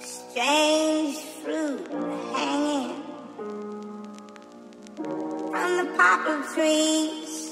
Strange fruit hanging from the poplar trees.